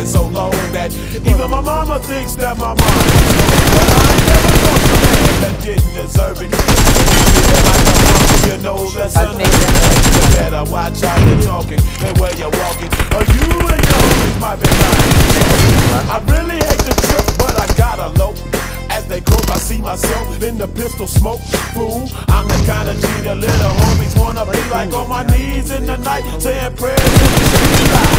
been so long that even my mama thinks that my mom. But I never thought a man that didn't deserve it. You know that son you better watch how you're talking and where you're walking, or you and yours might be lying. I really hate the trip, but I gotta low. As they croak, I see myself in the pistol smoke. Fool, I'm the kind of G the little homies wanna be like on my knees in the night, saying prayers